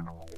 Oh,